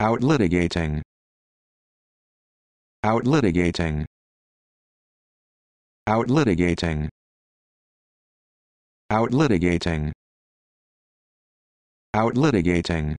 outlitigating outlitigating outlitigating outlitigating outlitigating